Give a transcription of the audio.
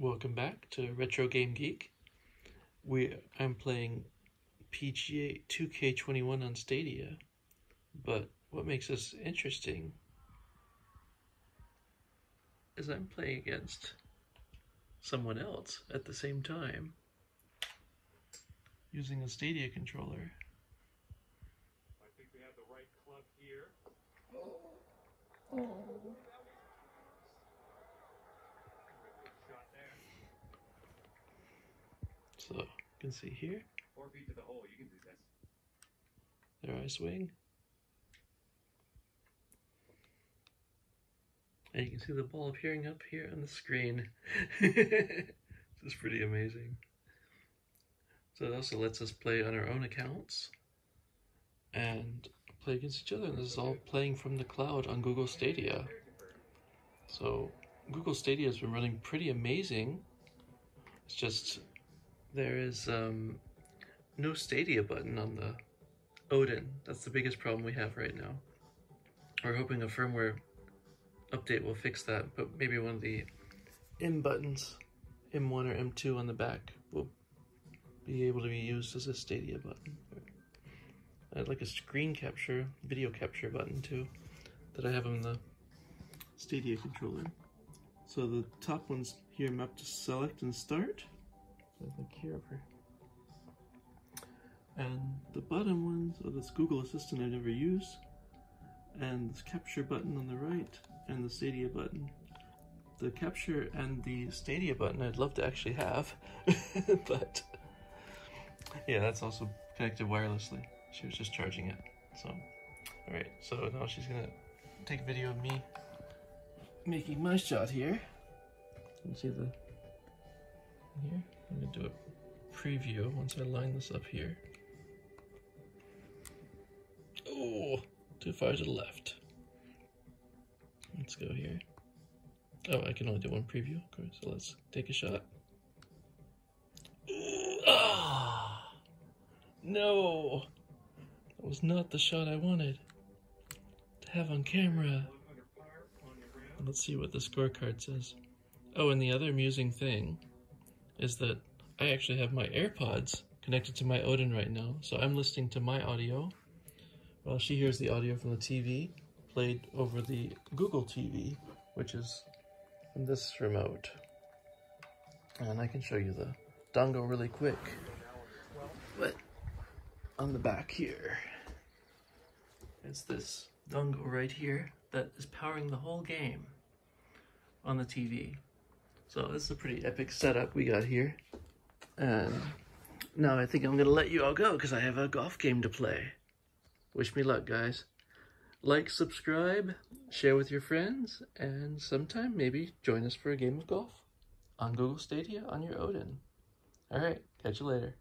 Welcome back to Retro Game Geek. We I'm playing PGA 2K21 on Stadia, but what makes this interesting is I'm playing against someone else at the same time using a Stadia controller. I think we have the right club here. Oh. Shot So you can see here, Four feet to the hole. You can do this. there I swing. And you can see the ball appearing up here on the screen. this is pretty amazing. So it also lets us play on our own accounts and play against each other. And this is all playing from the cloud on Google Stadia. So Google Stadia has been running pretty amazing. It's just there is um, no Stadia button on the Odin. That's the biggest problem we have right now. We're hoping a firmware update will fix that, but maybe one of the M buttons, M1 or M2 on the back, will be able to be used as a Stadia button. I'd like a screen capture, video capture button too, that I have on the Stadia controller. So the top one's here mapped to select and start. I think here over. And the bottom ones are this Google Assistant I never use, and this capture button on the right, and the Stadia button. The capture and the Stadia button I'd love to actually have, but yeah, that's also connected wirelessly. She was just charging it. So, all right. So now she's gonna take a video of me making my shot here. You see the here. I'm gonna do a preview once I line this up here. Oh, too far to the left. Let's go here. Oh, I can only do one preview. Okay, so let's take a shot. Ah, no, that was not the shot I wanted to have on camera. Let's see what the scorecard says. Oh, and the other amusing thing is that I actually have my AirPods connected to my Odin right now, so I'm listening to my audio while she hears the audio from the TV played over the Google TV, which is from this remote. And I can show you the dongle really quick. But on the back here, it's this dongle right here that is powering the whole game on the TV. So this is a pretty epic setup we got here. And now I think I'm gonna let you all go because I have a golf game to play. Wish me luck, guys. Like, subscribe, share with your friends, and sometime maybe join us for a game of golf on Google Stadia on your Odin. All right, catch you later.